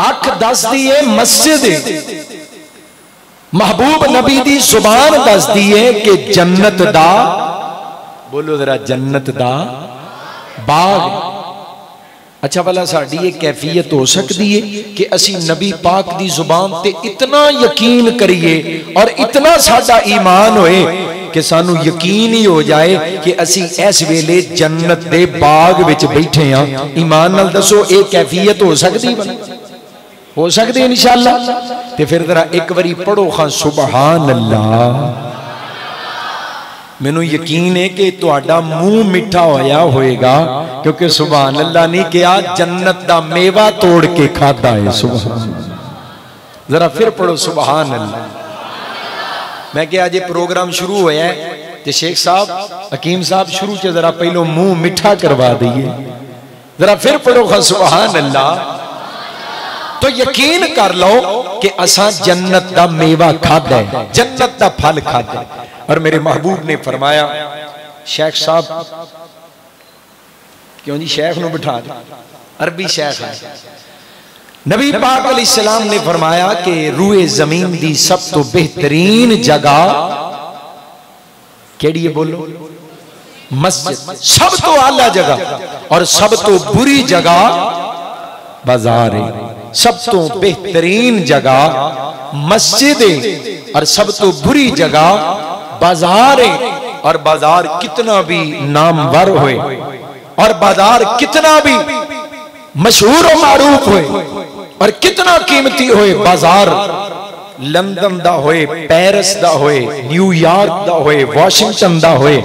अख दस दी है मस्जिद। महबूब नबी दी ज़ुबान दस दी है कि जन्नत दा। बोलो जरा, जन्नत दा। बाग। अच्छा भला साड़ी कैफियत हो सकती है कि असी नबी पाक दी ज़ुबान ते इतना यकीन करिए और इतना साडा ईमान होए कि सानू यकीन ही हो जाए कि असी इस वेले जन्नत दे बाग बैठे हाँ। ईमान नाल दसो ये कैफियत हो सकती है हो सकती इन शाला तो फिर तरह एक बार पढ़ो खां सुबह अल्लाह मैनू यकीन है कि थोड़ा मूह मिठा होया होगा क्योंकि सुबह अल्लाह ने कहा जन्नत का मेवा तोड़ के खादा है सुबह जरा फिर पढ़ो सुबह अल्लाह मैं क्या अजय प्रोग्राम शुरू होया तो शेख साहब, हकीम साहब शुरू से जरा पहलो मूह मिठा करवा दीए जरा फिर पढ़ो खा सुबह अल्लाह तो यकीन कर लो कि असा जन्नत का मेवा खादा है, जन्नत का फल खादा है। और मेरे महबूब ने फरमाया, शेख साहब, क्यों जी शेख नु बिठा दे? अरबी शेख है। नबी पाक सलाम ने फरमाया कि रूए ज़मीन की सब तो बेहतरीन जगह केड़ी बोलो? मस्जिद। सब तो आला जगह और सब तो बुरी जगह बाज़ार है। सब तो बेहतरीन जगह, मस्जिद और सब तो बुरी जगह, बाज़ार है और बाज़ार कितना भी नामवर होए और बाज़ार कितना भी मशहूर और मारूफ होए और कितना कीमती होए, बाज़ार लंदन दा होए, पेरिस दा होए न्यूयॉर्क दा होए, वाशिंगटन दा होए।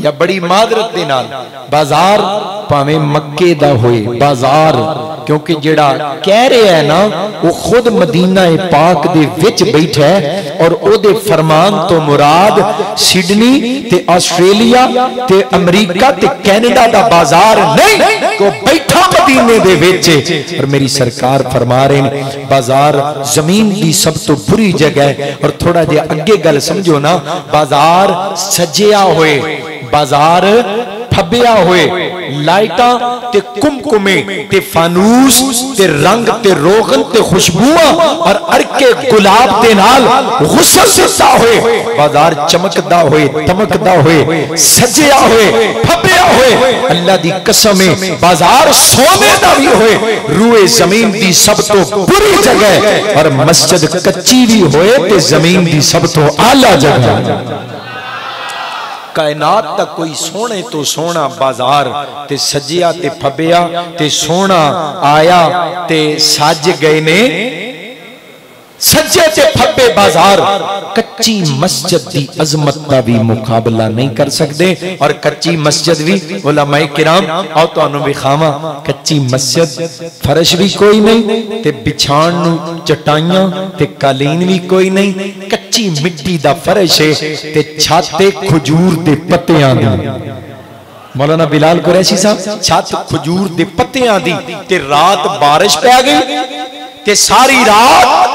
या बड़ी मादरत दे नाल बाज़ार भावे मक्के दा होए बाज़ार क्योंकि जेड़ा कह रहा है ना वो खुद मदीना पाक दे विच बैठा है और ओदे फरमान तो मुराद सिडनी ते ऑस्ट्रेलिया ते अमेरिका ते कनाडा दा बाज़ार नहीं को बैठा मदीने दे विच और मेरी सरकार फरमा रहे बाज़ार ज़मीन की सब तो बुरी जगह है और थोड़ा जिहा अगे गल समझो ना बाज़ार सजिया होए बाज़ार फबिया होए। लाइटा ते कुमकुमे, ते फानूस, ते रंग, ते रोगन, ते खुशबुआ और अरके गुलाब दे नाल गुस्सा सिता होए। बाज़ार चमकदा होए, तमकदा होए, सजिया होए, फबिया होए। अल्लाह दी कसम है, बाज़ार सोने दा भी होए। रूए ज़मीन दी सब तो बुरी जगह और मस्जिद कच्ची भी होए, ते ज़मीन दी सब तो आला जगह कायनात तक कोई सोने तो सोना बाज़ार, ते सजिया ते फबिया, ते सोना आया, ते सज गए ने। सज्जे ते फब्बे बाज़ार कच्ची मस्जिद दी अजमत का भी मुकाबला नहीं कर सकते और कच्ची मस्जिद भी उलमाए किराम आओ तो विखावा कच्ची मस्जिद फर्श भी कोई नहीं, ते बिछाण चटाइया, ते कालीन भी कोई नहीं। कच्ची मिट्टी दा फर्श है, ते छाते खजूर दे पत्तियाँ मौलाना बिलाल कुरैशी साहब, छत खजूर दे पत्तियाँ दी, ते रात बारिश पै गई, ते सारी रात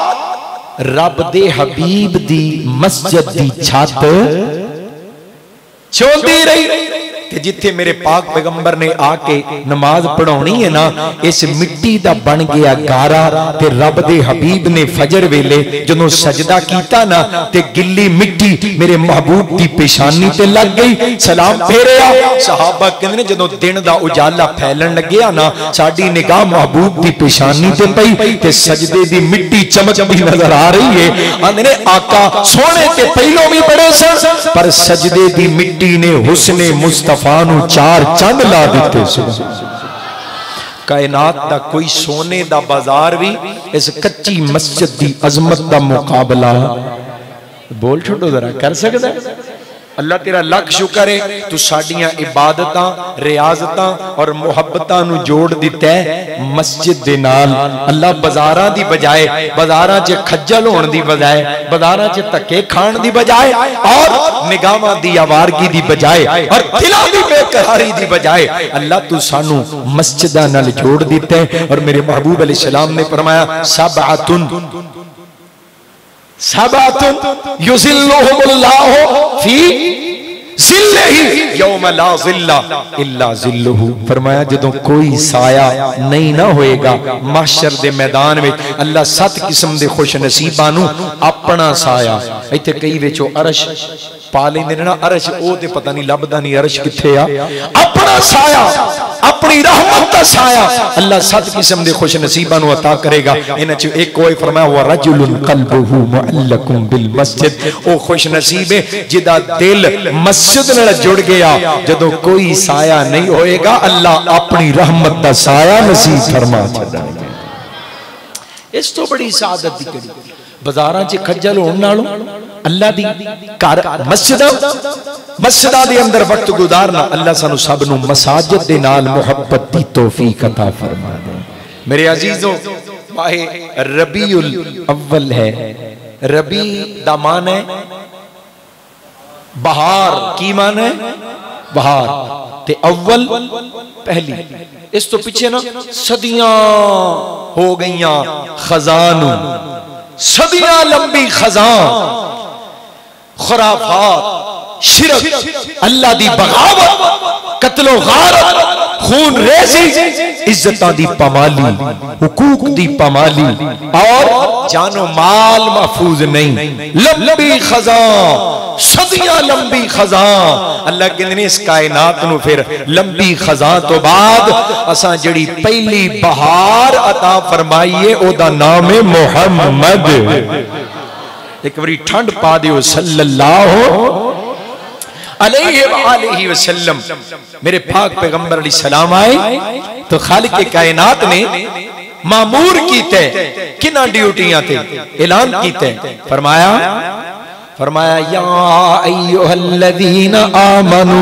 रब दे हबीब दी मस्जिद दी छत। चोंदी रही। कि जिथे मेरे पाक पैगंबर ने आके नमाज़ पढ़ानी है ना इस मिट्टी दा बन गया गारा ते रब दे हबीब ने फजर वेले जदों सजदा कीता ना ते गिल्ली मिट्टी मेरे महबूब दी पेशानी ते लग गई सलाम फेरिया सहाबा कहंदे ने जदों दिन दा उजाला फैलन लगया ना साडी निगाह महबूब दी पेशानी ते पई ते सजदे दी मिट्टी चमकदी नज़र आ रही है ने आका सोने ते पहलों भी बड़े सन पर सजदे दी मिट्टी ने मुस्तफ़ा चार चंद ला दिते कायनात का कोई सोने का बाज़ार भी इस कच्ची मस्जिद की अजमत का मुकाबला बोल छोड़ो जरा कर सकता अल्लाह तेरा लख शुक्र है, तू साडियाँ इबादत, रियाजत और मुहब्बत जोड़ दिता है मस्जिद दे नाल। अल्लाह बाजारां दी बजाए, बाजारां च खज्जल होने दी बजाए, बाजारां च धक्के खाण दी बजाए और निगाहां दी आवारगी दी बजाए और बजाए, अल्लाह तू सानू मस्जिदां जोड़ दिता है। और मेरे महबूब अलैहि सलाम ने फरमाया, सबअतुन। सबातुन फ़ी जिल्ले ही यौम ला जिल्ला इल्ला जिल्लुहु। फरमाया, जदों कोई साया नहीं ना होएगा महशर दे मैदान अल्लाह सत किस्म दे खुश नसीबा नु अपना साया। इथे कई विचो अरश पा लेंदे ना, अरश, ओ ते पता नहीं लभदा नहीं अरश किथे आ। अपना साया, अपनी रहमत का साया। अल्लाह सत किस्म के खुश नसीबा अता करेगा। इन्हें च एक कोई फरमाया हुआ रजुल कलबहु मुअल्लकुम बिल मस्जिद। ओ खुश नसीब है जिदा दिल मस्जिद नाल जुड़ गया। जदों कोई साया नहीं होएगा, अल्लाह अपनी रहमत का साया नसीब फरमा छड़ेगा इस तो बड़ी सादत दी केड़ी। बाजारां च खज्जल होने नालों अल्लाह दी कार मस्जिद मस्जिद दे अंदर वक्त गुजारना, अल्लाह सानू सब नु मसाजिद दे नाल मोहब्बत दी तौफीक अता फरमा दे। मेरे अजीजों, माहे रबीउल अव्वल है। रबी दा मान है, बहार की मान है? बहार। ते अव्वल, पहली। इस तो पीछे ना, सदियाँ हो गई खजान। सदियाँ लंबी खजान। खुराफात, शिरक, अल्लाह दी बगावत, कत्लो गारत, खून रेजी, इज़्ज़त दी पमाली, हुकूक दी पमाली, और जानो माल महफूज नहीं। लंबी खजान सदियाँ लंबी खजान अल्लाह इस कायनात नु फिर लंबी खजान तो बाद असा जड़ी पहली बहार अता फरमाईए ओदा नाम है मुहम्मद। एक बारी ठंड पा दियो सल्लल्लाहु वसल्लम। मेरे पाक पैगंबर अली सलाम आए तो खालिक कायनात ने मामूर कीते किना ड्यूटियाँ थे ऐलान कीते फरमाया फरमाया, या आमनू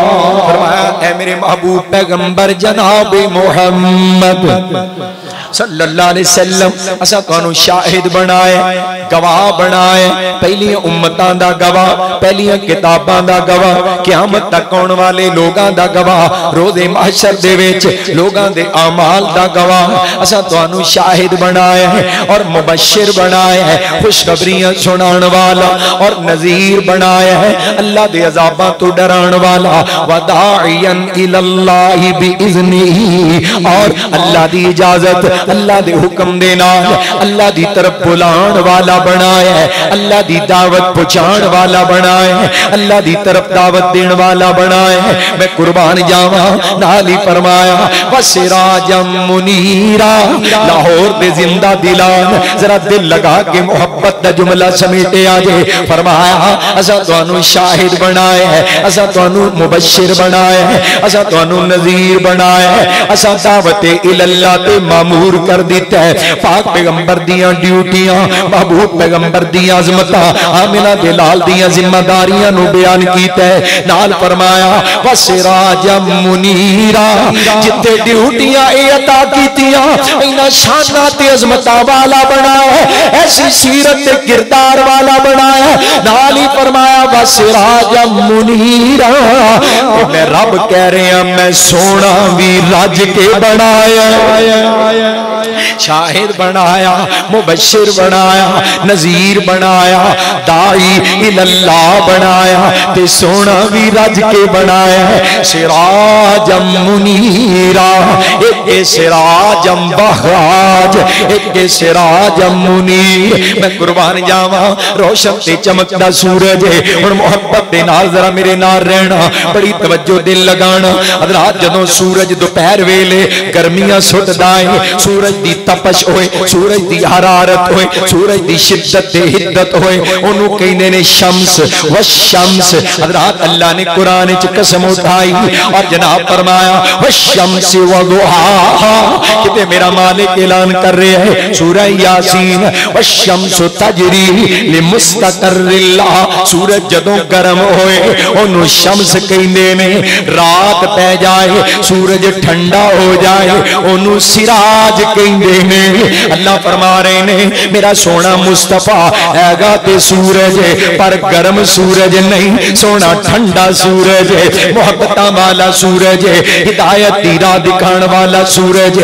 मेरे महबूब पैगंबर जनाब मोहम्मद। शाहिद बनाए, गवाह बनाए, पहलिया का गवाह, पहलिया का गवाह, क्यामत तक आने वाले लोगों का गवाह, रोज़े माशर लोगों के अमाल का गवाह, असा तो शाहिद बनाया है और मुबशिर बनाए है, खुशखबरियाँ सुनाने वाला और नजीर बनाया है, अल्लाह के अजाबा तो डराने वाला वदाइया और अल्लाह की इजाज़त अल्लाह के हुक्म के अल्लाह की तरफ़ बुलाण वाला बनाया अल्लाह की दावत पहुँचाण वाला बनाया अल्लाह की तरफ़ दावत देने वाला बनाया मैं कुर्बान जावा नाली फरमाया बसेरा जम मुनीरा लाहौर दे ज़िंदा दिलान जरा दिल लगा के मोहब्बत का जुमला समेटे आ जाए फरमाया असा तो शाहिद बनाया है असा तो मुबशिर बनाया है असा थानू नजीर बनाया असा दावते इल्ला ते मामूर कर दिता है। पाक पैगंबर दियाँ ड्यूटियाँ, महबूब पैगंबर दी अजमता, आमिना दे लाल दियाँ जिम्मेदारियाँ नु बयान कीता है। नाल फरमाया वसराजा मुनीरा जिते ड्यूटियाँ ए अता कीतियाँ इना शाना ते अजमता वाला बनाया है। ऐसी सीरत ते किरदार वाला बनाया नाल ही फरमाया वसराजा मुनीरा मैं रब कह रहा मैं सोना भी रज के बनाया। शाहिद बनाया, मुबशिर बनाया, नजीर बनाया, दाई इल्लाह बनाया, ते सोना भी रज के बनाया सिराजम मुनीरा, एक सिराजम बहराज, एक सिराजम मुनीर। मैं कुर्बान जावा, रोशन ते चमकदा सूरज हुन मोहब्बत दे नाल जरा मेरे नाल रहना, बड़ी तवज्जो दिल लगाना हजरात जदों सूरज दोपहर वेले गर्मियां सुटदा है सूरज दी तपश होए सूरज दी हरारत होए सूरज दी शिद्दत ते हिद्दत होए ओनु कहंदे ने शम्स व शम्स हजरत अल्लाह ने कुरान च कसम उठाई और जनाब फरमाया व शम्स व दुहा किते मेरा मालिक ऐलान कर रहे हैं सूरह यासीन व शम्स तजरी लिमुस्तकरिल्लाह सूरज ਜਦੋਂ ਗਰਮ ਹੋਏ ਉਹਨੂੰ ਸ਼ਮਸ ਕਹਿੰਦੇ ਨੇ रात पै जाए सूरज ठंडा हो जाए ओनू सिराज कहें अल्लाह फरमा रहे ने मेरा सोना मुस्तफ़ा है सूरज पर गर्म सूरज नहीं सोना ठंडा सूरज मोहब्बत वाला सूरज हिदायत तीरा दिखाने वाला सूरज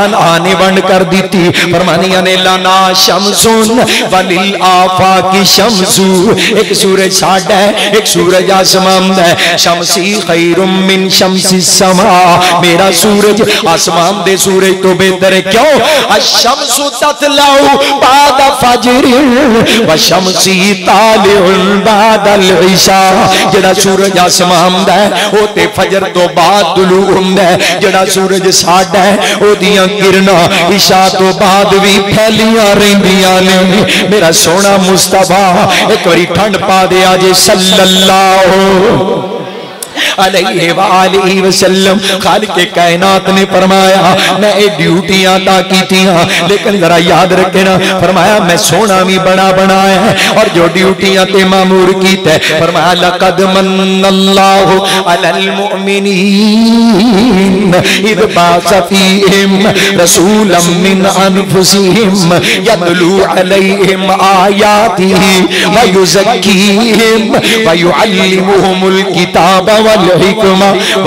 अल्लाह ने कर दी थी ने लाना शमसुन वलिल आफा की शमसू एक सूरज साडा है एक सूरज आसमान है, शमसी खैरुम मिन शमसी समा। मेरा सूरज आसमान दे सूरज तो बेहतर है। क्यों? अशमसु ततलाउ बाद फजर, व शमसी तालिउल बादल ईशा जेड़ा सूरज आसमान दा है वो ते फजर तो बाद तुलू हुंदा है। जेड़ा सूरज साडा है, ओदियाँ किरणां ईशा तो बाद भी फैलियाँ रहंदियाँ ने। मेरा सोना मुस्तफ़ा, एक बारी ठंड पा दे जे सल्लल्लाहु अलैहि वसल्लम। खालिक कायनात ने फरमाया, मैं ये ड्यूटियाँ ता की लेकिन जरा याद रखना। फरमाया, मैं सोना भी बड़ा बनाया है, और जो ड्यूटियाँ ते मामूर की थे फरमाया, लकद मन्नल्लाहु अलल मुमिनीन, इद बासफीहिम रसूलम मिन अनफुसिहिम यदलू अलैहिम आयातिही व युज़क्कीहिम व युअल्लिमुहुमुल किताब वल हिकमा व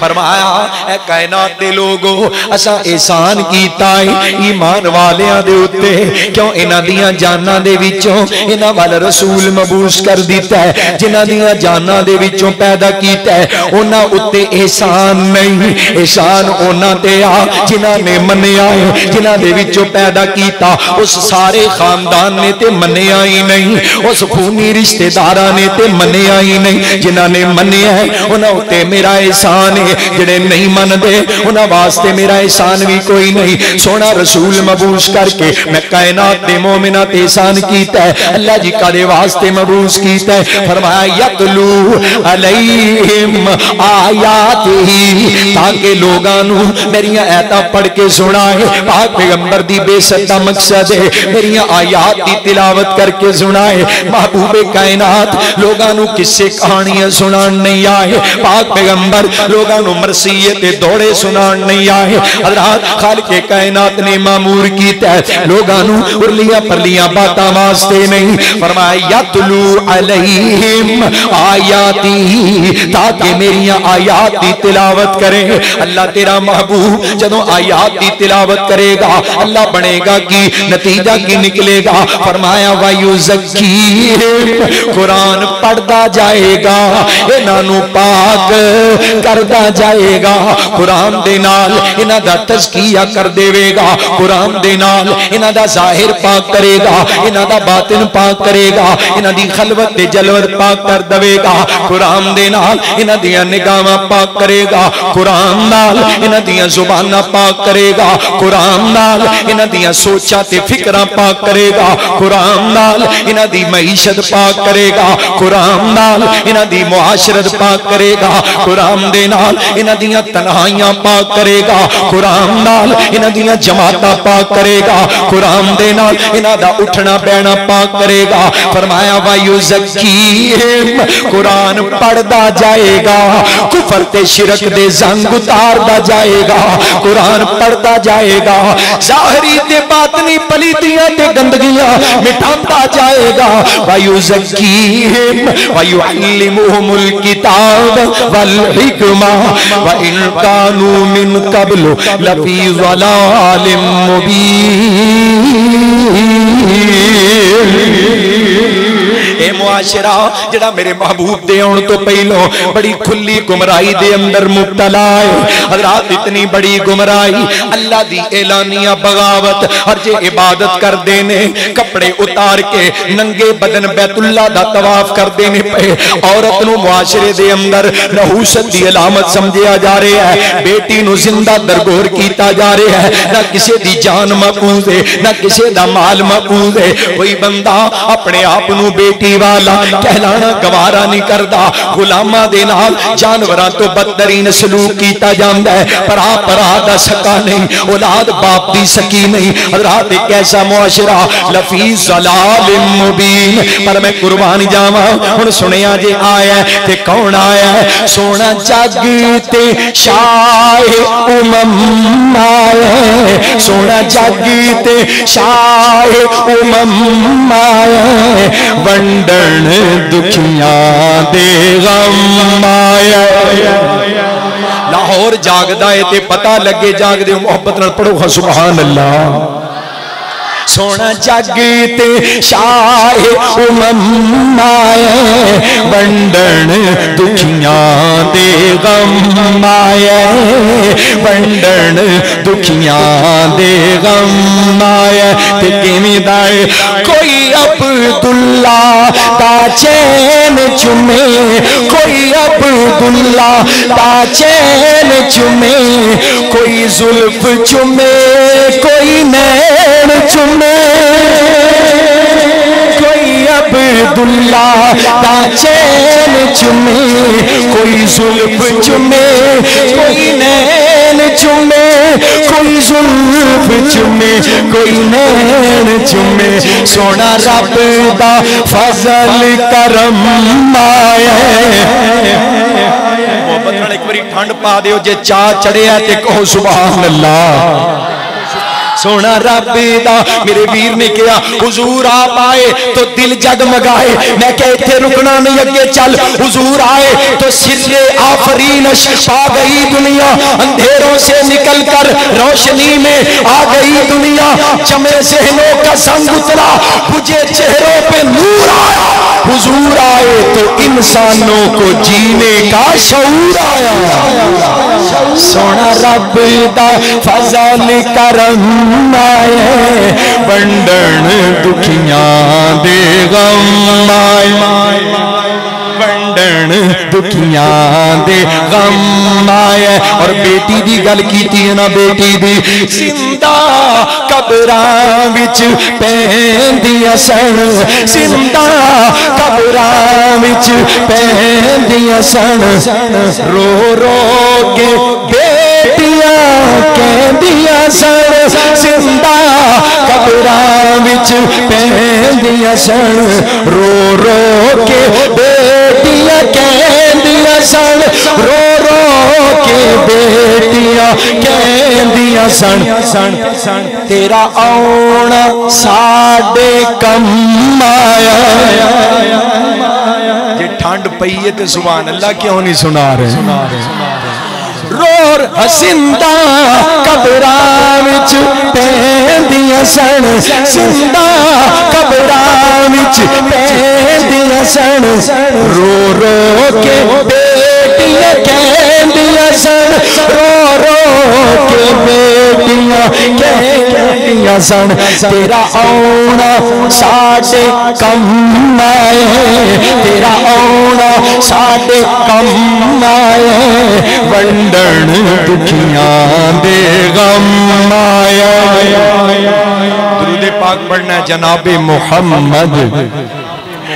फरमाया ए कायनात दे लोगो, असा एहसान कीता है ईमान दे उत्ते। क्यों इन्हां दियाँ जानां दे विचों इन्हां वाल रसूल मबूस कर दिता है दियाँ जानां दे विचों पैदा कीता है उत्ते एहसान नहीं, एहसान ते आ ने मन्निया है जिन्हां दे विचों पैदा कीता। उस सारे खानदान ने ते ही नहीं, उस खूनी रिश्तेदारां ने ते ही नहीं, जिन्हां ने मन्निया है उत्ते मेरा एहसान है। जड़े नहीं मनते उन्होंने वास्ते मेरा एहसान भी कोई नहीं सोना रसूल मबूस करके मैं कायनात दे मोमिना एहसान कीता है अल्लाह जी का वास्ते मबूस कीता है फरमाया यतलू अलैहिम आयातिही ताकि लोगां नु मेरियाँ आयतां पढ़ के सुनाए पाक पैगंबर दी बेसत दा मकसद है मेरियाँ आयात दी तिलावत करके सुनाए महबूबे कायनात लोगां नु किस्से कहानियाँ सुनान नहीं आए पाक पैगंबर लोगां नु दौड़े सुनान नहीं आए। हज़रत खाल के कायनात ने मामूर कीता वास्ते नहीं फरमाया आयाती, ताकि आयात दी तिलावत करें। अल्लाह तेरा महबूब जदों आयात की तिलावत करेगा, अल्लाह बनेगा कि, नतीजा की निकलेगा। फरमाया वायु जकी कुरान पढ़ता जाएगा, इन्हों पाक करता जाएगा। कुरान दे नाल इन्हां दा तज़किया कर देवेगा। कुरान दे नाल इन्हां दा ज़ाहिर पाक करेगा। इन्हां दा बातिन पाक करेगा। इन्हां दी खलवत ते जलवत पाक कर देवेगा। कुरान दे नाल इन्हां दियाँ निगाहां पाक करेगा। कुरान नाल इन्हां दियाँ जुबानां पाक करेगा। कुरान नाल इन्हां दियाँ सोचां ते फिक्रां पाक करेगा। कुरान नाल इन्हां दी मईशत पाक करेगा। कुरान नाल इन्हां दी मुआशरत पाक करेगा। कुरान दे नाल इन्हां दियाँ तन्हाइयाँ पाक करेगा, कुरान नाल दियाँ जमातां पाक करेगा, कुरान उठना बैठना पाक करेगा। फरमाया, वायु जकीम, कुरान पढ़दा जाएगा, कुफर ते शिरक दे जंग उतारदा जाएगा, कुरान पढ़दा जाएगा, जाहरी ते बातनी पलीतियाँ ते गंदगियाँ मिटांदा जाएगा। वायु जकीम, वायु अल्लिमुहुमुल किताब, वल हिकमा व इन कानू मिन कबल लफी ज़लालिम मुबीन मुआशरा जेड़ा मेरे महबूब दे आउण तो पहलो बड़ी खुली दे दी बगावत, और जे इबादत कर देने कपड़े उतार के नंगे बदन बैतुल्ला दा तवाफ कर देने पे, औरत नु मुआशरे दे अंदर नहूसत दी अलामत समझिया जा रहा है, बेटी नु ज़िंदा दरगोर कीता जा रहा है, ना किसी दी जान महफूज है, ना किसी दा माल महफूज है। कोई बंदा अपने आप नु बेटी कमली वाला, कहलाना गवारा नहीं करता। गुलामा दे जानवरां तो बदतरीन सलूक किया जाता है भरा भरा दा सका नहीं, औलाद बाप दी सकी नहीं। हजरात एक ऐसा मुआशरा, लफी जलाल मुबीन। पर मैं कुर्बान जावा, हुन सुनिया जे आया ते कौन आया सोना जग ते शाह सोना जग ते शाह उमम आए वंडन दुखिया दे लाहौर जागदा है पता लगे जागदे मोहब्बत पढ़ो सुभान अल्लाह। सोना जगते शाह उममाए वंडन दुखिया दे गम आए वंडन दुखिया दे गम आए ते किवें दाए? कोई अब्दुल्ला दा चैन चुमे, कोई अब्दुल्ला दा चैन चुमे। कोई जुल्फ चुमे, कोई नैन चुमे। कोई अब्दुल्ला दा चैन चुमे, कोई जुल्फ चुमे, कोई नैन चुमे, कोई जुल्फ चुमे, कोई नैन चुमे। सोना रब दा फजल करम मोहब्बत एक बारी ठंड पा दियो, जे चा चढ़िया ते कहो सुभान अल्लाह। सोना रब मेरे वीर ने कहा हुजूर आप आए तो दिल जगमगाए। मैं क्या इतने रुकना नहीं अगे चल। हुजूर आए तो सिरे आफरीन पा गई दुनिया। अंधेरों से निकल कर रोशनी में आ गई दुनिया। जमे जहनों का संग उतरा, बुझे चेहरों पे नूर आया। हुजूर आए तो इंसानों को जीने का शऊर आया। सोना रब दा, फजल करम आए बंडन दुखिया दे गम आए वंडन दुखिया दे गम आए और बेटी दी गल की ना बेटी दी, ज़िंदा कबरा विच पैंदिया सन ज़िंदा कबरा विच पैंदिया सन रो रो के बेटियाँ कहदिया सन ज़िंदा कबरा विच पैंदिया सन रो रो के बेटियाँ कहदिया सन रो रो के बेटियाँ कहदिया सन सन सन तेरा आना साडे कम आया ठंड पई है ते सुभान अल्लाह क्यों नहीं सुना रहे सुना रहे रोर हसिंदा कबरा विच पैंदियां सन सिंदा कबरा विच पैंदियां सन रो रो के बेटियाँ सन, रो रो के सन। तेरा आना साडे कम आए तेरा आना साडे कम आए वंडन दुखिया दे गम आया दुरूद पाक पढ़ना जनाबे मोहम्मद।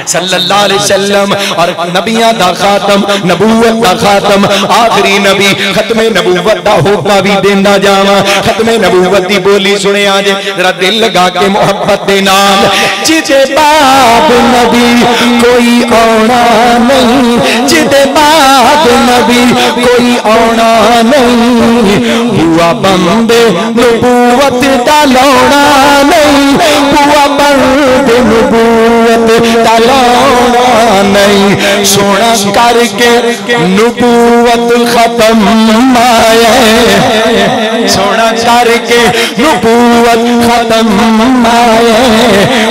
सल्लल्लाहु अलैहि वसल्लम, और नबियाँ दा खातम, नबूवत दा खातम, आखिरी नबी खत्मे नबूवत दा होका भी देंदा जावा। खत्मे नबूवत दी बोली सुने आज जरा दिल लगा के मोहब्बत दे नाल। जिते बाद नबी कोई आना नहीं जिते बाद नबी कोई आना नहीं। हुआ बंदे नबूवत दा लौना नहीं हुआ बंदे नबूवत दा लौना नहीं सोना करके नबूवत खत्म आए सोना करके नबूवत खत्म आए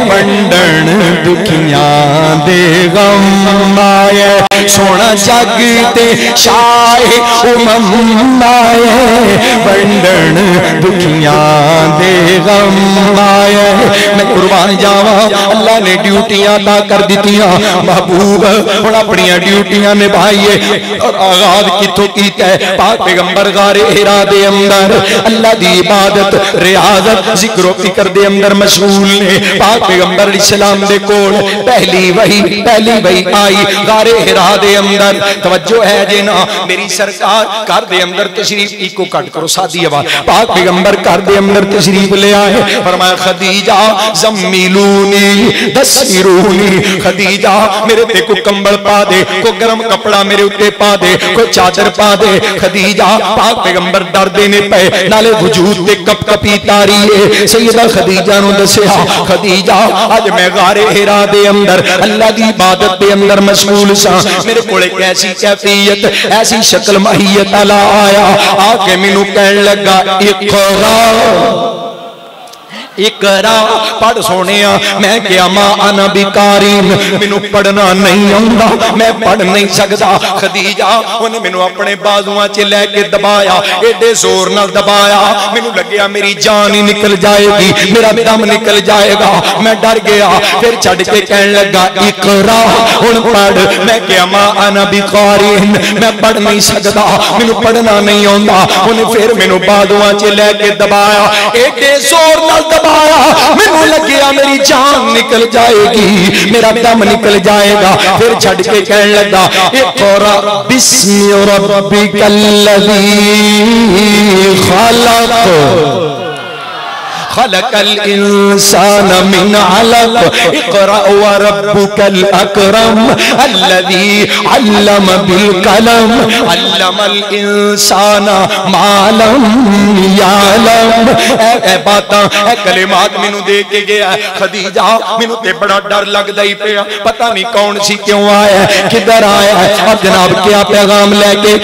वंडन दुखिया दे गम आए सोना जग ते शाह उमम आए वंडन दुखिया दे गम आए मैं कुर्बान जावा, अल्लाह ने ड्यूटी शक्तियाँ अदा कर दितियाँ महबूब हुन अपनी ड्यूटियाँ निभाइए और आगाज़ कितों कीता है पाक पैगंबर गारे हिरा दे अंदर अल्लाह दी इबादत रियाजत ज़िक्र फ़िक्र दे अंदर मशगूल ने पाक पैगंबर सलाम दे कोल पहली वही पहली वही आई गारे हिरा दे अंदर तवज्जो है जे ना मेरी सरकार घर दे अंदर तशरीफ़ इको कट करो सादी आवाज़ पाक पैगंबर घर दे अंदर तशरीफ़ ले आए फरमाया खदीजा दसरूनी खदीजा मेरे ते को कंबल पा दे को कपड़ा मेरे उत्ते पा दे को चादर पा दे। खदीजा पाक पैगंबर डरदे ने पे नाले वजूद ते कप कपी तारी है सैयदा खदीजा नु दसया खदीजा, आज मैं गारे हिरा दे अंदर, अल्लाह दी इबादत दे अंदर मशगूल सा। मेरे कोले कैफियत, ऐसी शक्ल माहियत अला आया, आके मैनू कहन लगा इकरा इकरा पढ़ सोने मैं क्या माँ अनाबिकारी मैनू पढ़ना नहीं आता मैं पढ़ नहीं सकता खदीजा उन्हें मैनू अपने बाजुआ च लैके दबाया एडे ज़ोर न दबाया मेरी जान ही निकल जाएगी मेरा दम निकल जाएगा मैं डर गया फिर छड़ के कह लगा इकरा हूँ पढ़ मैं क्या माँ अना बिकारी मैं पढ़ नहीं सकता मैनू पढ़ना नहीं आता उन्हें फिर मैनू बाजुआ च लैके दबाया एडे ज़ोर न दबाया मैनू लगे मेरी जान निकल जाएगी। मेरा दम निकल जाएगा। फिर छड़ के कह लगा एक और बिस्मी रब्बिकल्लज़ी खलक। इंसान मालम यालम ए ए बातां ए कलिमात मेनू दे के गया खदीजा मेनू ते बड़ा डर लगदा ही पिया पता नहीं कौन सी क्यों आया किधर आया और जनाब क्या पैगाम लेके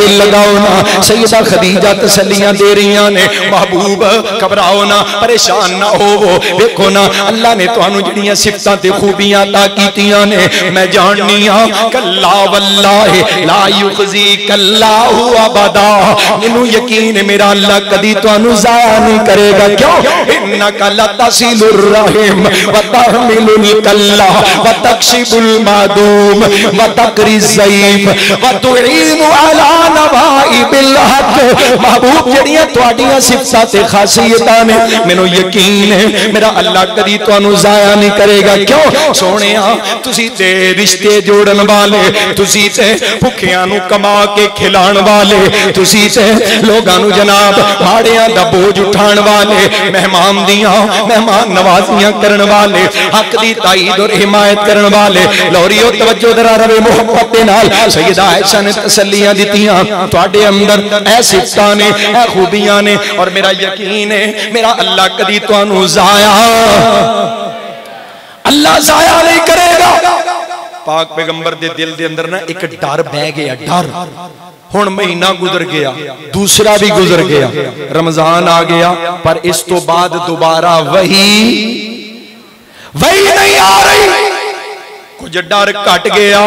दिल लगाओ ना सैयदा खदीजा तसल्लियाँ दे रही ने महबूब घबराओ ना परेशान ना होवो देखो ना अल्लाह ने तुहानू जड़ियाँ सिफतां खूबियाँ अता कीतियाँ ने मैं जाननी हाँ कल्ला वल्लाहि ला युखजी कल्लाहु अबदा मैनू यकीन है मेरा अल्लाह कदी तुहानू जाया नहीं करेगा क्यों इन्नका लतसिलुर रहीम व तहमिलुल कल्ला व तक्शिबुल मादूम व तकरी ज़ईफ व तुईनु अला नवाइबिल हक महबूब जड़ियाँ तुहाडियाँ सिफतां खासियतां ने मेनो यकीन है, मेरा अल्लाह कभी तुम जाया नहीं करेगा। क्यों? सोने ते रिश्ते जोड़न वाले तुम ते भुखिया कमा के खिला वाले तुम ते लोग जनाब हाड़िया का बोझ उठा वाले, मेहमान दिया, मेहमान नवाजिया कर वाले, हक की ताई दुर हिमायत कर वाले। लोहरी तवजो दरा रवे मुहब्बत तसलियाँ दिखाई अंदर ए ने खूबिया ने, और मेरा यकीन है, मेरा अल्लाह कदी ਤੁਹਾਨੂੰ ਜ਼ਾਇਆ अल्लाह ਜ਼ਾਇਆ नहीं करेगा पाक पैगंबर दे दिल दे अंदर ना एक डर बह गया डर ਹੁਣ ਮਹੀਨਾ ਗੁਜ਼ਰ ਗਿਆ ਦੂਸਰਾ ਵੀ ਗੁਜ਼ਰ ਗਿਆ ਰਮਜ਼ਾਨ ਆ ਗਿਆ ਪਰ ਇਸ ਤੋਂ ਬਾਅਦ ਦੁਬਾਰਾ ਵਹੀ ਵਹੀ ਨਹੀਂ ਆ ਰਹੀ ਕੁਝ ਡਰ ਘਟ ਗਿਆ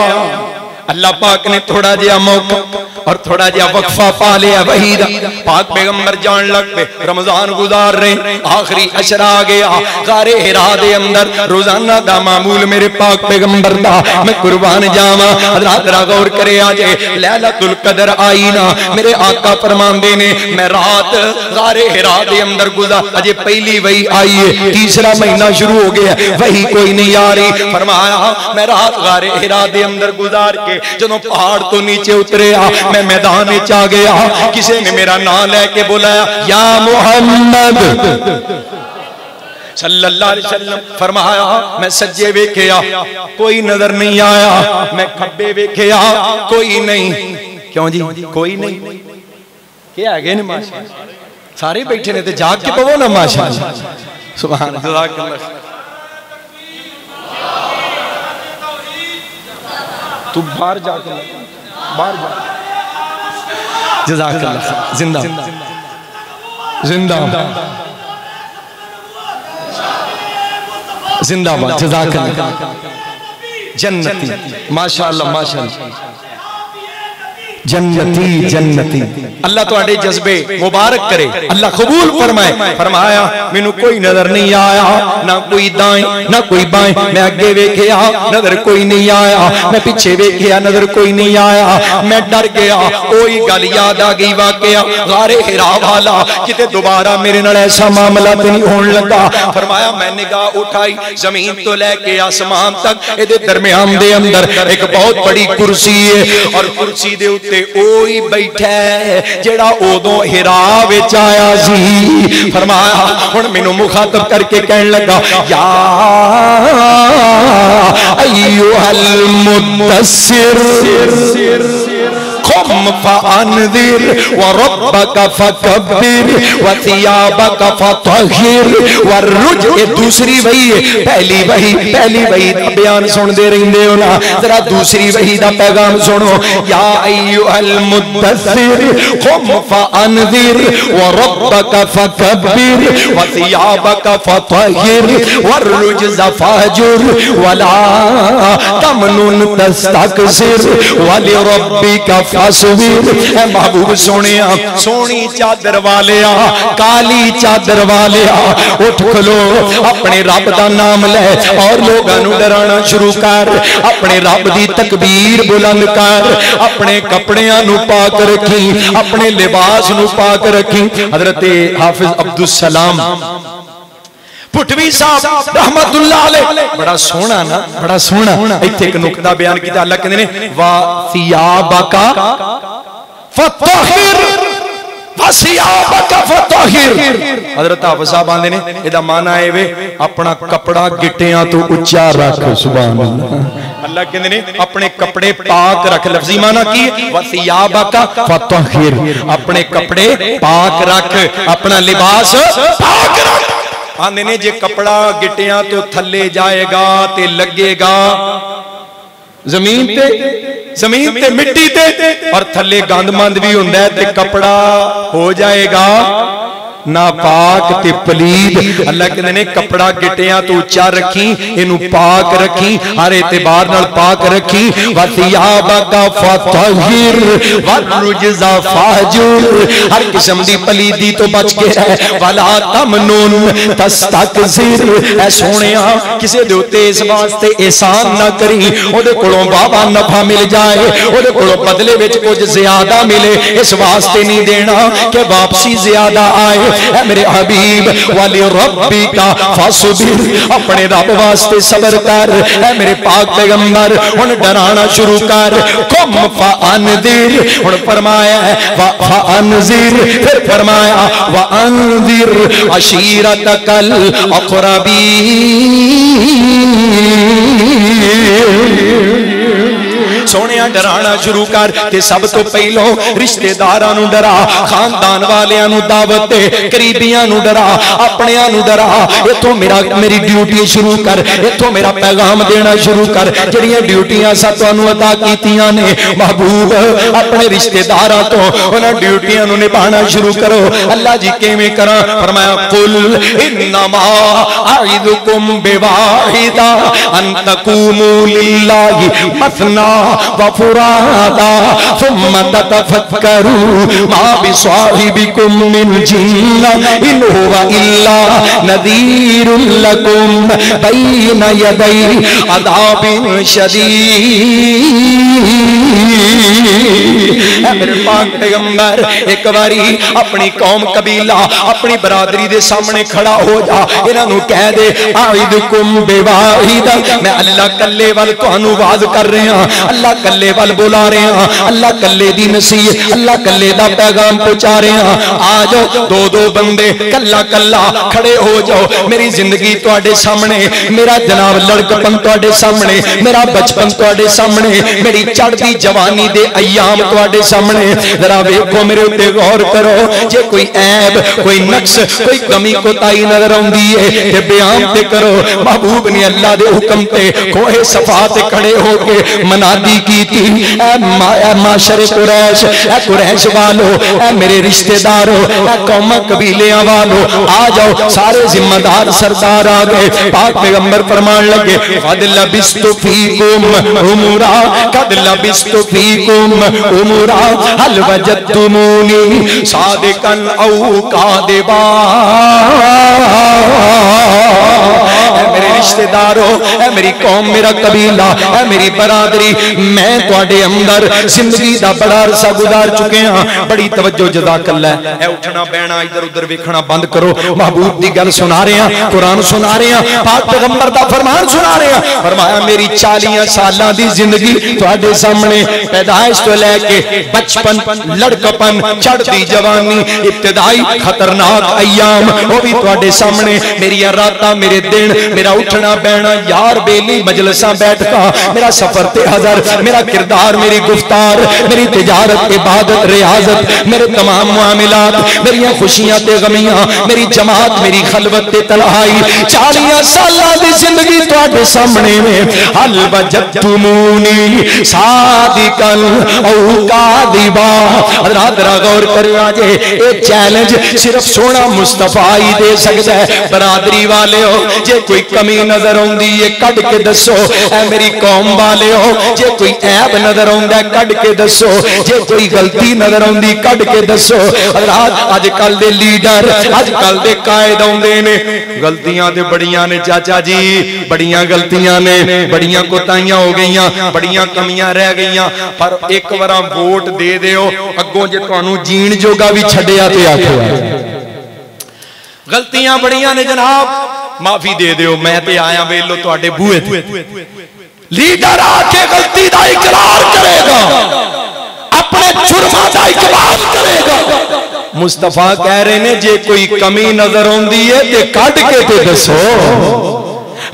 अल्लाह पाक ने थोड़ा जहा मौका और थोड़ा जहा वक्फा पा लिया वही पाक पैगंबर जान लग पे, रमज़ान गुजार रहे, आखिरी अशरा आ गया। गारे हिरा दे अंदर, रोज़ाना दा मामूल मेरे पाक पैगंबर दा। मैं कुर्बान जावा, हज़रत रा गौर करे आजे लैलतुल कदर आई ना मेरे आका फरमांदे ने, मैं रात गारे हिरा दे अंदर गुजार, अजे पहली वही आई है, तीसरा महीना शुरू हो गया, वही कोई नहीं आ रही। फरमाया, मैं रात गारे हिरा दे अंदर गुजार के जो पहाड़ तो नीचे उतरे मैं मैदान आ गया। किसी ने मेरा नाम लैके बुलाया, या मोहम्मद। फरमाया, मैं सज्जे वेखिया कोई नज़र नहीं आया। मैं खब्बे वेखिया कोई नहीं। क्यों जी? कोई नहीं। क्या है ने माशा सारे बैठे ने जाग के पवो ना माशा सुभान तू बाहर जाकर बाहर जा। जजाकल्लाह ज़िंदा। ज़िंदा। जिंदाबाद जजाकल्लाह। जन्नती। माशाल्लाह। माशाल्लाह। जन्नती जन्नती। अल्लाह थोड़े जज्बे मुबारक करे। अल्लाह कबूल फरमाए। फरमाया मेनू कोई नज़र नहीं आया ना कोई दाएँ ना कोई बाएँ। मैं अगे वेख्या नज़र कोई नहीं आया। मैं पीछे वेख्या नज़र कोई नहीं आया। मैं डर गया कोई गल याद आ गई वाकया। गारे हिरा वाला किते दोबारा मेरे नाल ऐसा मामला तो नहीं होने लगा। फरमाया मैं निगाह उठाई ज़मीन तो लेके आसमान तक। ए दरम्यान दे अंदर एक बहुत बड़ी कुर्सी है और कुर्सी दे उत्ते ते ओही जेड़ा उदो हिरा विच आया सी फरमाया हुन मेनू मुखातब करके कह लगा, या अय्युहल मुदस्सिर। रब्बक फकब्बिर व थियाबक फतहिर व रुज ये दूसरी वही है पहली वही पहली वही दा बयान सुनते रहंदे हो ना जरा दूसरी वही दा पैगाम सुनो या अय्युहल मुद्दसिर कम फअनदिर व रब्बक फकब्बिर व थियाबक फतहिर व रुज फहजुर वला तमनुन तस्वीर महबूब सोने सोनी चादर वाले काली चादर वाले उठ खलो, अपने रब का नाम ले, और लोगों डराना शुरू कर, अपने रब की तकबीर बुलंद कर, अपने कपड़िया पाक रखी, अपने लिबास पाक रखी। हज़रत हाफिज अब्दुल सलाम हज़रत साहब एदा माना है अपना कपड़ा गिट्टियाँ तो ऊँचा रख सुभान अल्लाह ने, अपने कपड़े पाक रख। लफ्जी माना की अपने कपड़े पाक रख, अपना लिबास पाक रख। आंदे ने जे कपड़ा गिटिया तो थले जाएगा ते लगेगा। ज़मीन ते ज़मीन ते मिट्टी ते, और थले गंद मंद भी होंगे कपड़ा हो जाएगा नापाक ते पलीद अल्लाह कहते ने कपड़ा गिटिया तो उच्चा रखी इनु पाक रखी हर एतबार पाक रखी हर किस्म दी पलीदी तो बच के रह वला तमनुन तस्तकसिर ऐ सोहणिया किसे दे उत्ते इस वास्ते एहसान ना करी कोलों बाबा नफा मिल जाए कोलों बदले विच कुछ ज़्यादा मिले इस वास्ते नहीं देना कि वापसी ज़्यादा आए है मेरे हबीब, वाली रब्बी का फासुबिर अपने रब वास्ते सबर कर। है मेरे पाक पैगंबर, हुन डराना शुरू कर। कुम फानदिर हुन फरमाया, व फानजिर फिर फरमाया, व अंदिर अशीरतकल अकरबी सोने डराना शुरू कर ते सब तो पहलो रिश्तेदार डरा खानदान वाले दावत दे करीबिया डरा अपने डरा इतों मेरा मेरी ड्यूटी शुरू कर इतों मेरा पैगाम देना शुरू कर जड़िया ड्यूटियाँ सू अदा की ने महबूब अपने रिश्तेदार तो उन्होंने ड्यूटियाँ निभाना शुरू करो अल्लाह जी किमें करा फरमाया कुल इन्नमा आइदुकुम बिवाहिदा अन तकूमू मसना अपनी कौम कबीला, अपनी बरादरी दे सामने खड़ा हो जा इन्हों कह दे आइद कुम बेवाहिद। मैं अल्लाह कल्ले वाल तुहानू वाज कर रहा, अल्लाह अल्लाह कले वाल बुला रहे हैं। अल्लाह कले की नसीहत अल्लाह कले का पैगाम पहुँचा रहे हैं। आ जाओ, दो दो बंदे कला कला खड़े हो जाओ। मेरी ज़िंदगी थोड़े सामने, मेरा जनाब लड़कपन थोड़े सामने, मेरा बचपन थोड़े सामने, मेरी चढ़ती जवानी दे अयाम थोड़े सामने। जरा वेखो, मेरे उत्ते गौर करो, जे कोई ऐब, कोई नक्स, कोई कमी कोताही नज़र आती है, ते बयान ते करो। महबूब ने अल्लाह के हुक्म ते कोहे सफ़ा ते खड़े होके मना मनादी की थी। माशर कुरैश कुरैश वालो ए मेरे रिश्तेदारों कौम कबीले वालो, आ जाओ, सारे जिम्मेदार सरदार आ गए। पाक पैगंबर फरमान लगे कद लबिस्तु फीकुम उमरा कद सादिकन औ कादिबा। रिश्तेदारों है मेरी कौम मेरा कबीला है मेरी बरादरी, मैं थोड़े अंदर ज़िंदगी का बड़ा अरसा गुजार चुके हाँ। बड़ी तवज्जो जजाकल्ला है उठना बहना इधर उधर वेखना बंद करो। महबूब की गल सुना रहे हैं, कुरान सुना रहे हैं, पाक पैगंबर का फरमान सुना रहे हैं। फरमाया, मेरी चालियाँ साल की ज़िंदगी थोड़े सामने पैदाइश तो लैके बचपन, लड़कपन चढ़ती जवानी, इब्तदाई खतरनाक अयाम वो भी थोड़े सामने। मेरी रात, मेरे दिन, मेरा उठना बहना यार बेली, मजलसा बैठका। मेरा सफ़र ते हजर, मेरा किरदार, मेरी गुफ्तार, मेरी तजारत, इबादत, रियाजत, मेरे तमाम मामलात, मेरिया खुशियाँ ते गमियाँ, मेरी जमात, मेरी खलबत ते तलाहाई। चालिया साल की ज़िंदगी थोड़े सामने में हल बजतमूनी सादी कल, औका दिबा रात गौर करना जे ये चैलेंज सिर्फ़ सोना मुस्तफाई दे सकता है। बरादरी वाले हो, जे कोई कमी कमी नज़र आती के दसो ए मेरी कौम वाले हो जे कोई ऐब नज़र आता के दसो जे कोई गलती नज़र आती के दसो अजकल लीडर, अजकल कायद आते गलतियाँ तो बड़िया ने, चाचा जी, बड़िया गलतियाँ ने। बड़िया कोताइया हो गई बड़िया कमियाँ रह गई पर एक बार वोट दे दौ अगों जे थानू जीण जोगा भी छड़िया तो आखो गलतियाँ बड़िया ने जनाब। माफी दे दियो मैं ते आया वेलो ਤੁਹਾਡੇ ਬੂਹੇ ਤੇ लीडर आके गलती का इकरार करेगा अपने जुर्मा का इकरार करेगा मुस्तफा कह रहे ने जे कोई कमी नजर आती है ते कट के ते दसो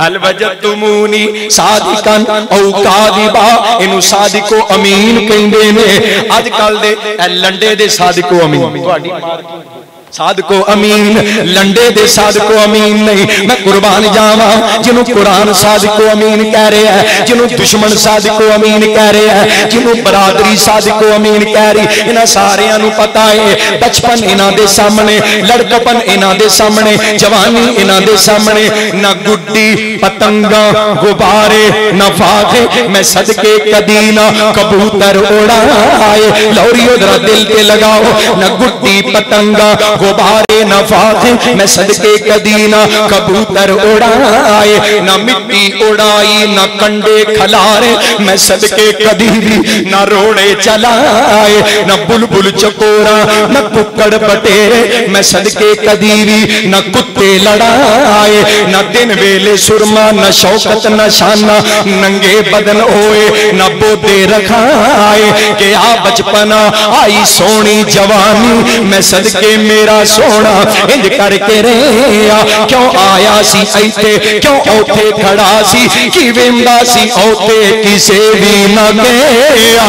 अलवजतुमूनी सादिकन औ कादिबा इनु सादिको अमीन कहंदे ने अजकल दे लंडे दे सादिको अमीन ਤੁਹਾਡੀ ਮਾਰਕੀਟ साधको अमीन, लंडे दे साधको अमीन नहीं। मैं कुर्बान जावा, जिन्हों कुरान साधको अमीन कह रहे हैं, जिन्हों दुश्मन साधको अमीन कह रहे हैं, जिन्हों बरादरी साधको अमीन कह रही। इन्हों सारिया पता है, बचपन इन्हों दे सामने, लड़कपन इन्हों दे सामने, जवानी इन्हों दे सामने। न गुड्डी, पतंगा, गुब्बारे, ना फाखे मैं सदके कदी ना कबूतर उड़ाए लौरी उधर दिल पे लगाओ, ना गुड्डी, पतंगा गुब्बारे न फाखे मैं सदके कदी ना कबूतर उड़ाए, न मिट्टी उड़ाई, न कंडे खलारे, मैं सदके कदी भी न रोड़े चलाए, न बुलबुल चकोरा, न कुकड़ पटेरे मैं सदके कदी भी न कुत्ते लड़ाए, न दिन वेले सुरमा, न शौकत, न शाना, नंगे बदन होए, न बोदे रखाए, के आ बचपना, आई सोनी जवानी, मैं सदके मेरा सोना इंज करके रहा क्यों आया सी ऐते? क्यों औथे खड़ा सी? कि वेंदा सी औथे किसे भी न गया।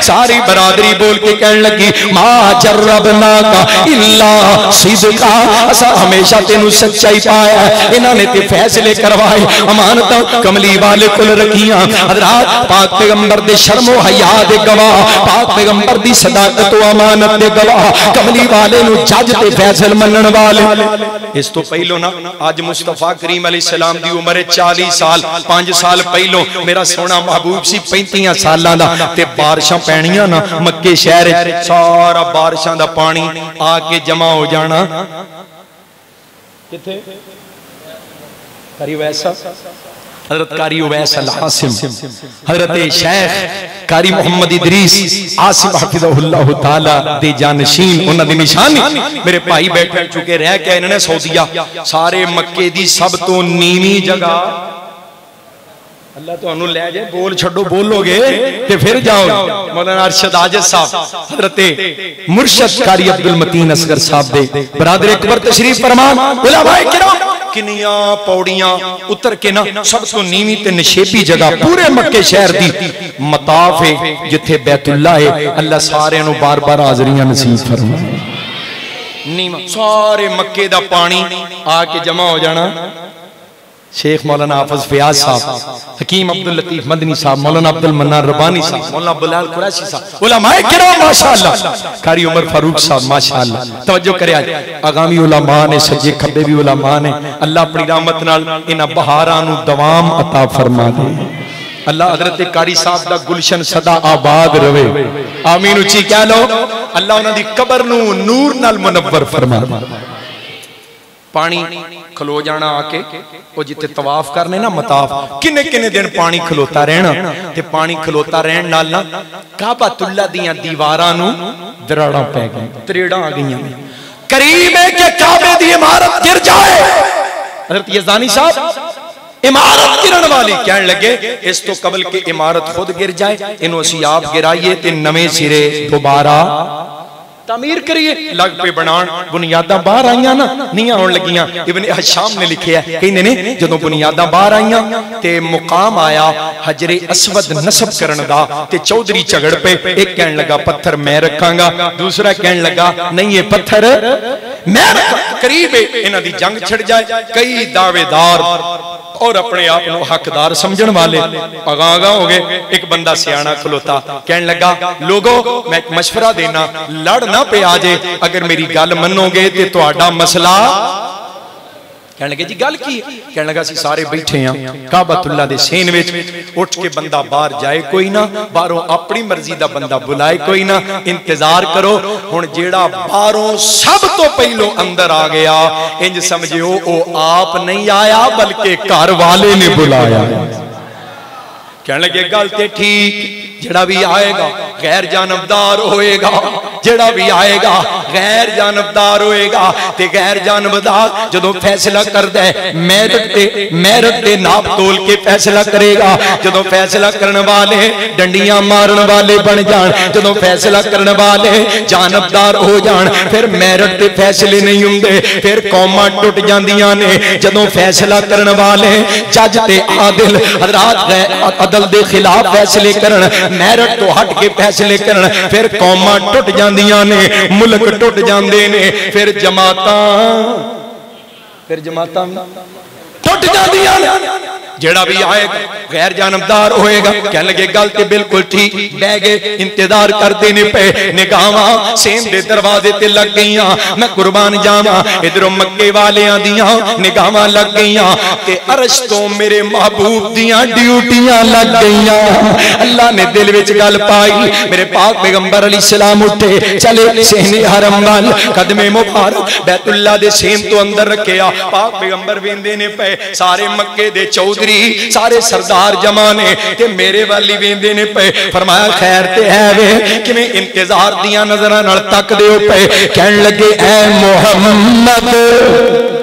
सारी बरादरी बोल के कहने लगी, माँ जर्रबना का इल्ला सिदका। असा हमेशा तेनु सच्चाई पाया। इन्होंने ते फैसले करवाए। अमानत कमली वाले कुल रखियाँ। हजरात पाक पैगंबर दे शर्मो हया दे गवाह। पाक पैगंबर दी सदाकत अमानत दे गवाह। कमली वाले नु जज ते फैसल मनन वाले। इस तो पहलो ना आज मुस्तफ़ा करीम अलैहि सलाम दी उम्र 40 साल 5 साल पहलो। मेरा सोना महबूब सी 35 सालां दा ते बारिशां पैणियाँ ना मक्के शहर सारा बारिशां दा पानी आके जमा हो जाना। किथे? करी वैसा। हज़रत कारी हज़रत शेख कारी मोहम्मद इदरीस आसिम हफिजहुल्लाह ताला दे जानशीन उन्हां दी निशानी मेरे भाई बैठे चुके रह के इन्होंने सऊदिया सारे मक्के दी सब तो नीवी जगह अल्लाह ਤੁਹਾਨੂੰ ਲੈ ਜਾਏ ਬੋਲ ਛੱਡੋ ਬੋਲੋਗੇ ਤੇ ਫਿਰ ਜਾਓਗੇ ਮੌਲਾਨਾ ਅਰਸ਼ਦ ਆਜਦ ਸਾਹਿਬ ਹਜ਼ਰਤ ਮੁਰਸ਼ਦ कारी अब्दुल मतीन असगर साहब दे बरादर अकबर तशरीफ फरमान उलमाए किराम किनिया पौड़ियाँ, उतर के ना सब तो नीवी ते नशेबी जगह, पूरे मक्के शहर दी मताफ है, जिथे बैतुल्ला है। अल्लाह सारे नु बार बार हाजरियाँ नसीब फरमाए। नीवा, सारे मक्के दा पानी आके जमा हो जाना। शेख मौलाना हाफिज फयाज साहब, हकीम अब्दुल लतीफ मदनी साहब, मौलाना अब्दुल मन्नार रबानी साहब, मौलाना बिलाल कुरैशी साहब, उलमाए किराम माशाअल्लाह कारी उमर फारूक साहब माशाअल्लाह तवज्जो करे आज। आगामी उलमा ने सज्जे खब्बे भी उलमा ने, अल्लाह अपनी रहमत नाल इन्हां बहारां नु दवाम अता फरमा दे। अल्लाह हज़रत कारी साहब का गुलशन सदा आबाद रवे। आमीन उची कह लो। अल्लाह उन्होंने कबर नूर नाल मुनव्वर फरमा पानी खलो जाना आके वो जिते तवाफ करने ना मताफ, किन्ने किन्ने दिन पानी खलोता रहना? ते पानी खलोता रहन नाल ना काबातुल्ला दियाँ दीवारां नु दराड़ा पै गई, त्रेड़ा आ गईयां करीब है कि काबे दी इमारत गिर जाए? हज़रत यजानी साहब, इमारत गिरन वाली कह लगे, इस तो कबल के इमारत खुद गिर जाए, इन्हों असी आप गिराइए, ते नवे सिरे दोबारा तामीर करिए। लग पे बनान, बुनियादा बाहर आईया ना, नहीं आने लगियाँ। इबन हशाम ने लिखिया कहते ने जो बुनियादा बाहर आईया, ते मुकाम आया हजरे असवद नसब ते चौधरी झगड़ पे, एक कहन लगा, पत्थर मैं रखांगा, दूसरा कहन लगा, नहीं ये पत्थर मैं करीब इन्हां दी जंग छिड़ जाए। कई दावेदार और अपने आप को हकदार समझण वाले अगा अगा हो गए। एक बंदा सियाना खलोता कह लगा, लोगो, मैं मशवरा देना, लड़ ना। पे आ जे अगर मेरी गल मनोगे तो मसला कह लगे जी गल की कह लगा सी सारे बैठे हैं काबतुल्ला सेन उठ के बंदा बाहर जाए कोई ना बाहरों अपनी मर्ज़ी दा बंदा बुलाए कोई ना इंतज़ार करो हुन जेड़ा बाहरों सब तो पहलो अंदर आ गया इंज समझियो ओ आप नहीं आया बल्कि घर वाले ने बुलाया कह लगे गल ते ठीक जड़ा भी आएगा, गैर जानबदार होएगा। जड़ा भी आएगा, गैर जानबदार होएगा। ते गैर जानबदार जो फैसला कर दे मेहनत ते मेहनत ते नाप तोल के फैसला करेगा। जो फैसला करने वाले डंडियाँ मारन वाले बन जान जो फैसला करने वाले जानबदार हो जान फिर मेहनत ते फैसले नहीं होंगे फिर कौमा टुट जांदियाँ ने। जो फैसला करने वाले जज ते आदिल, हजरात अदल दे खिलाफ फैसले करन मैरट तो हट के फैसले कर फिर कौमा टुट जांदियाँ ने, मुल्क टुट जाते ने, फिर जमात फिर जमात टुट जा जेड़ा भी आएगा गैर जानबदार होएगा। कह लगे, गल ते बिल्कुल ठीक। बह गए, इंतज़ार करते ने पे। निगावा सेम दे दरवाजे ते लग गई मैं कुर्बान जावा, इधरों मक्के वालियाँ दियाँ निगावा लग गईया। ते अरश तो मेरे महबूब दियाँ ड्यूटियाँ लग गईया। अल्लाह ने दिल विच गल पाई। मेरे पाक पैगंबर अली सलाम उठे। चले सेने हरम वाल कदमे मुबारक। बैतुल्ला दे सेम तो अंदर रखे पाक पैगंबर वेंदे ने पे। सारे मक्के दे चौधरी चौधरी सारे सरदार जमा ने ते मेरे वाली वेंदे ने पे। फरमाया, खैर ते है वे किवें इंतज़ार दिया नज़र तक दे पे। कह लगे, ऐ मोहम्मद।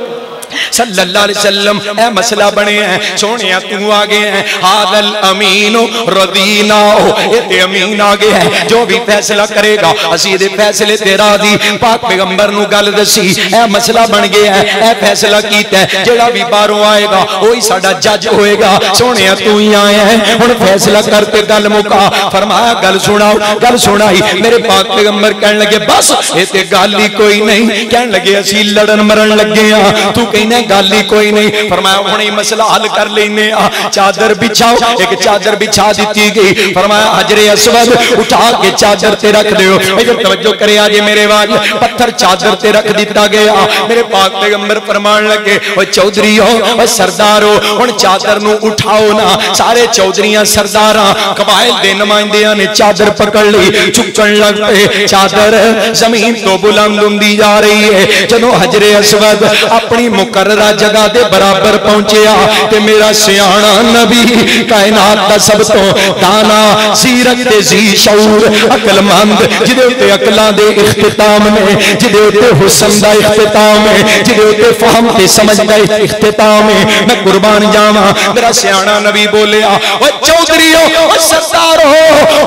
सल्लल्लाहु अलैहि वसल्लम ए मसला बने है सोनिया तू आ गए हैं हादल अमीनो रदीना ए ते अमीन आ गए हैं जो भी फैसला करेगा ਅਸੀਂ ਦੇ ਫੈਸਲੇ ਤੇ ਰਾਜ਼ੀ ਪਾਕ ਪੈਗੰਬਰ ਨੂੰ ਗੱਲ ਦਸੀ ਇਹ ਮਸਲਾ ਬਣ ਗਿਆ ਹੈ ਇਹ ਫੈਸਲਾ ਕੀਤਾ ਜਿਹੜਾ ਵੀ ਬਾਹਰੋਂ ਆਏਗਾ ਉਹੀ ਸਾਡਾ ਜੱਜ ਹੋਏਗਾ ਸੋਹਣਿਆ ਤੂੰ ਹੀ ਆਇਆ ਹੈ ਹੁਣ ਫੈਸਲਾ ਕਰ ਤੇ ਗੱਲ ਮੁਕਾ ਫਰਮਾਇਆ ਗੱਲ ਸੁਣਾਓ ਗੱਲ ਸੁਣਾਈ ਮੇਰੇ ਪਾਕ ਪੈਗੰਬਰ ਕਹਿਣ ਲੱਗੇ ਬਸ ਇਹ ਤੇ ਗੱਲ ਹੀ ਕੋਈ ਨਹੀਂ ਕਹਿਣ ਲੱਗੇ ਅਸੀਂ ਲੜਨ ਮਰਨ ਲੱਗੇ ਆ ਤੂੰ कहने गल ही कोई नहीं फरमाया हूँ मसला हल कर लेने चादर बिछाओ एक चादर बिछा दी गई फरमाया हजरे असवद उठा के चादर ते रख दो तवज्जो करे आज मेरे वाल पत्थर चादर ते रख दिता गया मेरे पाक पैगंबर फरमान लगे ओ चौधरी हो ओ सरदार हो हुन चादर नु उठाओ ना सारे चौधरियाँ सरदारां कबाइल दे नुमाइंदियाँ ने चादर पकड़ ली चुकन लग पे चादर ज़मीन तो बुलंद हुंदी जा रही है जदों हजरे असवद अपनी मुकर्रा जगह के बराबर पहुंचया ते मेरा सियाना नबी कायनात का सब तो दाना, सीरत ते जी शऊर, अकलमंद, जिदे उत्ते अकलां दे इख्तिताम ने, जिदे उत्ते हुस्न दा इख्तिताम है जिदे उत्ते फहम ते समझ दा इख्तिताम है मैं कुर्बान जावा, मेरा सियाना नबी बोलिया ओ चौधरीओ ओ सरदारो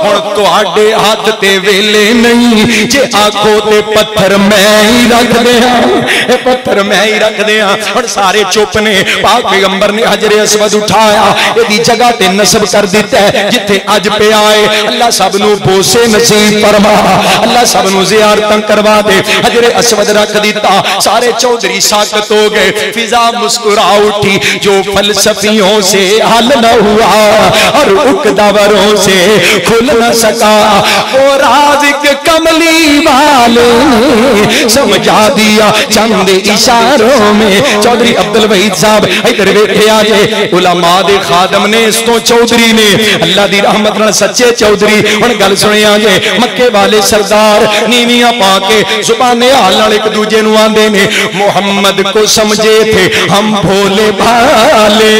हुन तुहाडे हाथ ते वेले नहीं, जे आखो ते पत्थर मैं ही रख दिया ए पत्थर मैं ही रख दिया और सारे चुप ने पाक पैगंबर ने हजरे असवद उठाया। यदि जगह ते नसब कर दिता है जिथे अज पे आए। अल्लाह सब नु बोसे नसीब फरमा। अल्लाह सब नु जियारत करवा दे। हजरे असवद रख दिता सारे चौधरी साकत हो गए। फिजा मुस्कुरा उठी। जो फलसफियों से हल न हुआ, और उकदावरों से खुल न सका। वो राज कमली वाले, समझा दिया चंद इशारों में। चौधरी अब्दुल वहीद साहब इधर वेखे जे, उलमा दे खादम ने इस तो चौधरी ने। अल्लाह दी रहमत नाल सच्चे चौधरी हुन गल सुनिया जे, मक्के वाले सरदार नीवियाँ पा के जुबाने हाल नाल एक दूजे नु आंदे ने, मोहम्मद को समझे थे, हम भोले भाले,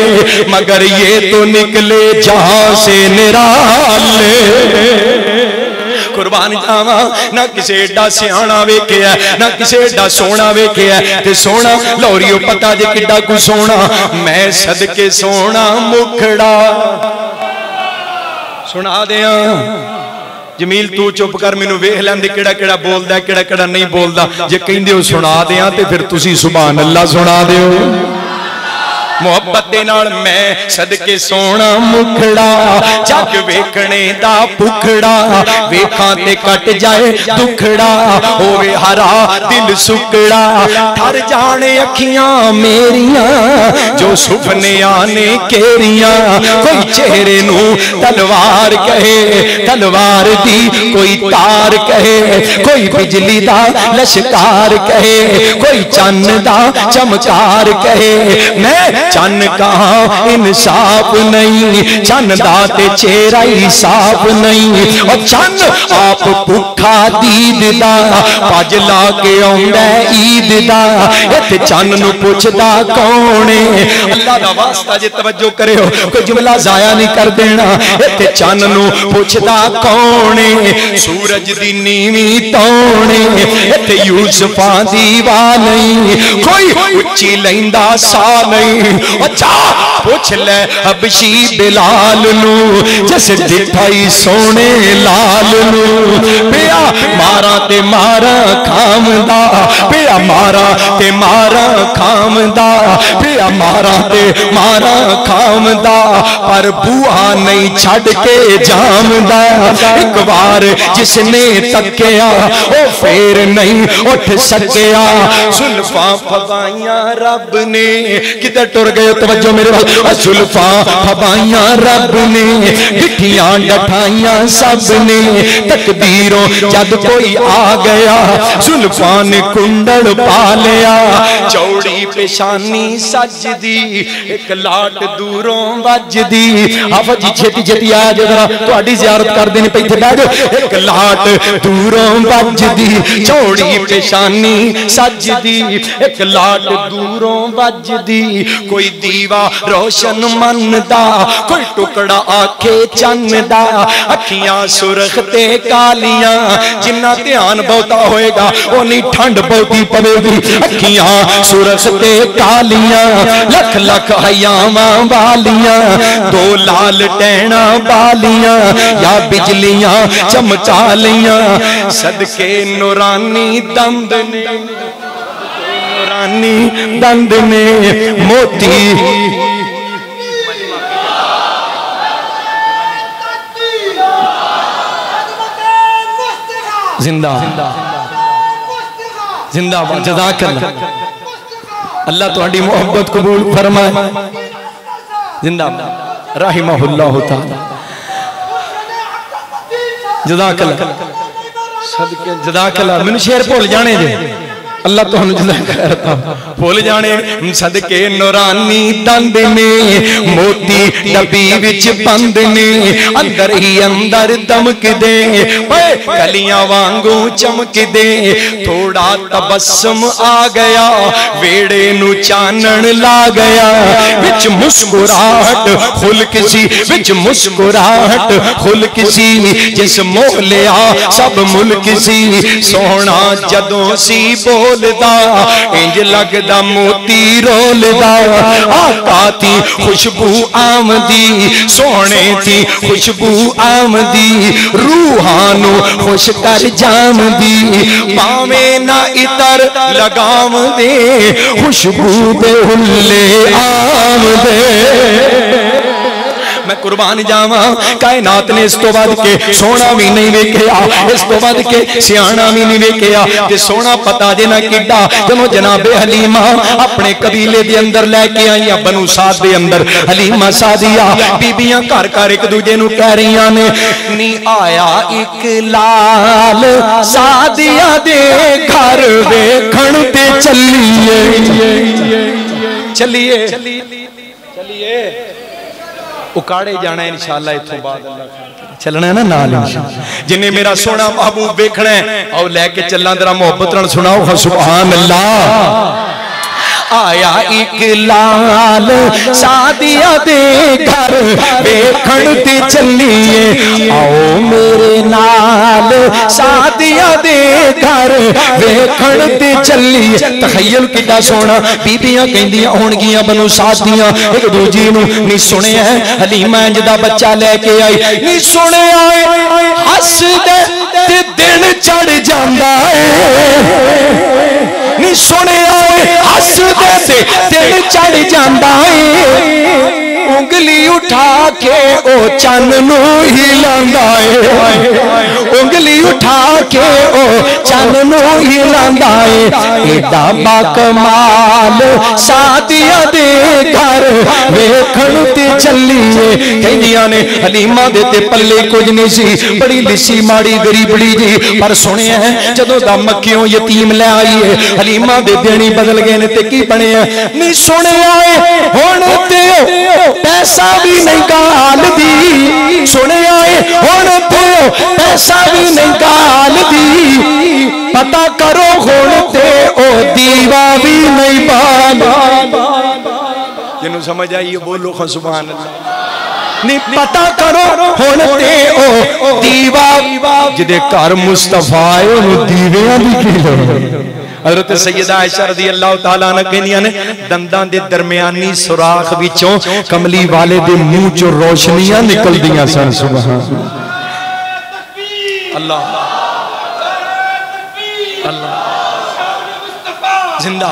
मगर ये तो निकले जहाँ से निराले। कुर्बान जावा। ना किसे एडा सियाणा वेख्या ना किसे एडा सोना वेख्या ते सोना लौरियो पता जे कु सोना मैं सदके सोना मुखड़ा। सुना दिया जमील, तू चुप कर, मैनू वेख केड़ा बोलदा केड़ा केड़ा नहीं बोलदा। जे कहंदे हो सुना ते फिर तुसी सुभान अल्लाह सुना दियो ਮੁਹੱਬਤ ਦੇ ਨਾਲ ਮੈਂ ਸਦਕੇ ਸੋਹਣਾ ਮੁਖੜਾ ਜੱਗ ਵੇਖਣੇ ਦਾ ਭੁਖੜਾ ਵੇਖਾਂ ਤੇ ਕੱਟ ਜਾਏ ਦੁਖੜਾ ਹੋਵੇ ਹਰਾ ਦਿਲ ਸੁਕੜਾ ਠਰ ਜਾਣ ਅੱਖੀਆਂ ਮੇਰੀਆਂ ਜੋ ਸੁਪਨਿਆਂ ਨੇ ਕੇਰੀਆਂ ਕੋਈ ਚਿਹਰੇ ਨੂੰ ਤਲਵਾਰ ਕਹੇ ਤਲਵਾਰ ਦੀ ਕੋਈ ਤਾਰ ਕਹੇ ਕੋਈ ਬਿਜਲੀ ਦਾ ਲਸ਼ਕਾਰ ਕਹੇ ਕੋਈ ਚੰਨ ਦਾ ਚਮਕਾਰ ਕਹੇ ਮੈਂ चन कहा इंसाफ नहीं, चन दाते चेहरा ही साफ़ नहीं। और चन, आप भुखा दीद दा ला के आंदा ईद चन नु पुछदा कौन है? कोई जुमला जाया नहीं कर देना। इथे चन नु पुछदा कौन सूरज दी नीवी इथे यूसुफा दीवा नहीं कोई उच्ची लैंदा सा नहीं अच्छा पूछ ले हबशी बिलाल नु जस दिखाई सोने लाल नु पिया मारा ते मारा खामदा पिया मारा ते मारा खामदा पिया मारा ते मारा खामदा, पर बुआ नहीं छड़ के जामदा। एक बार जिसने तकिया ओ फेर नहीं उठ सकिया। सुल्फा फवाइया रब ने, किधर टुर गए तवज्जो मेरे वाल जुल्फा फबाइया रब ने डिठियाँ डठाइया सबने। तकदीरों जब कोई आ गया, जुल्फा ने कुंडल पा लिया चौड़ी पेशानी सजदी एक लाट दूरों वजदी आप जी छेती छेती आया जो जरा ਤੁਹਾਡੀ ਜ਼ਿਆਰਤ ਕਰਦੇ ਨੇ ਪੈਥੇ ਬਹਿ ਜਾਓ ਇੱਕ ਲਾਟ ਦੂਰੋਂ ਵੱਜਦੀ ਚੌੜੀ ਪੇਸ਼ਾਨੀ ਸੱਜਦੀ ਇੱਕ ਲਾਟ ਦੂਰੋਂ ਵੱਜਦੀ ਕੋਈ ਦੀਵਾ रोशन मन दा कोई टुकड़ा आखे चन दा अखियां सुरख ते कालियां जिन्ना ध्यान बहुता होएगा ओनी ठंड बहुती पवेगी अखियां सुरख ते कालियाँ लख लख हयावां वालियाँ दो लाल टैना बालियाँ या बिजलियाँ चमका लियाँ। सदके नूरानी दंद ने नूरानी दंद ने मोती। ज़िंदा। जिंदाबाद। जजाकल्ला। अल्लाह थोड़ी मोहब्बत कबूल फरमाए। ज़िंदा राहिमहुल्ला होता जदाकला जजाकल्ला मैंने शेर भूल जाने जे अल्लाह तो भूल जाने सदके नूरानी दंद ने, मोती डबी विच बंद ने, अंदर ही अंदर दमक दे कलियाँ वांगू चमक दे, थोड़ा तबस्सुम आ गया, वेड़े नु चानन ला गया, विच मुस्कुराहट खुल्क सी विच मुस्कुराहट खुल्क किसी, जिस मोह लिया सब मुल किसी सोना जदों सी बोल बोलदा इंज लगदा, मोती रोलदा। आका थी खुशबू आमदी, सोने थी खुशबू आमदी, रूहानू खुश कर जामदी। पावे ना इतर लगाम दे, खुशबू दे हुल्ले आमदे मैं कुर्बान जावा। कायनात ने इस तो बाद के सोना भी नहीं वेख्या। इस तो बाद के सियाना भी नहीं वेख्या। ते सोना पता जे ना जदों जनाबे हलीमा अपने कबीले दे अंदर लेके आई बनु साद दे अंदर। हलीमा सादिया, बीबियाँ घर घर एक दूजे नु कह रही ने, नी आया एक लाल सादिया दे घर वेखण ते चलिए। चलिए। चलिए। उकाड़े जाना है इंशाल्लाह इथों बाद। चलना है ना नाल जिन्हें मेरा सोना महबूब वेखना है और लेके चलना तेरा मोहब्बत सुनाओ सुभान अल्लाह आया एक लाल शादिया दे घर, देखण ते चलिए। आओ मेरे नाल शादिया दे घर, देखण ते चलिए। तखयल कितना सोना बीबियाँ कहंदियाँ होणगियाँ बनु सादियाँ एक दूजी नु नी सुनिया हलीमा इंज दा बच्चा लेके आई। नी सुनिया हस दे दिन चढ़ जांदा है नी सुनिया हसदे चढ़ जाता है। उंगली उठा के ओ चन हिलांदा है उंगली उठा के ओ चन हिलांदा है एडा बाकमाल शादियाँ दे घर वेखण चलिए। कहंदियाँ ने, हलीमा दे ते कुछ नहीं सी। बड़ी लिसी माड़ी, गरीबड़ी जी। पर सुनिया है, जदों दा मक्खियों यतीम ले आई है हलीमा देनी बदल गए ने की बने नहीं सुनिया है हुन ते पैसा भी नहीं गाल दी सुने आए ते पैसा भी नहीं गाल दी पता करो ते ओ दीवा भी नहीं बाल जिन्हों समझ आई बोलो खो सुभान नहीं पता करो ओ दीवा जिदे घर मुस्तफ़ा है ओनु दीवियाँ दी की लोड़ हज़रत सैयदा आयशा रज़ी अल्लाह तआला ने दे दरमियानी सुराख विचों कमली वाले दे मुँह चों रोशनियाँ निकलदियाँ सन, सुभान। अल्लाह। अल्लाह। ज़िंदा।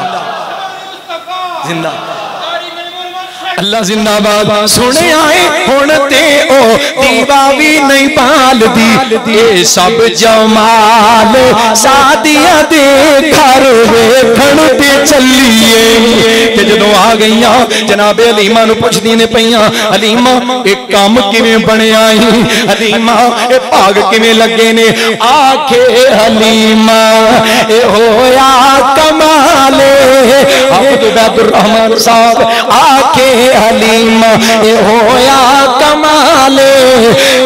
ज़िंदा। अल्लाह जिंदाबाद। सुने आए हुन ते ओ दीवा भी नहीं पाल दी ये सब जमाल, सादिया दे घर वेखण ते चलिए। ते जदों आ गईयां, जनाबे हलीमा नु पुछदी ने पईयां हलीमा एक काम किवें बनया ही? हलीमा ए भाग किवें लगे ने? आखे हलीमा ए होया कमाले। अब्दुल रहमान साहब, आखे हलीमा ये होया कमाले,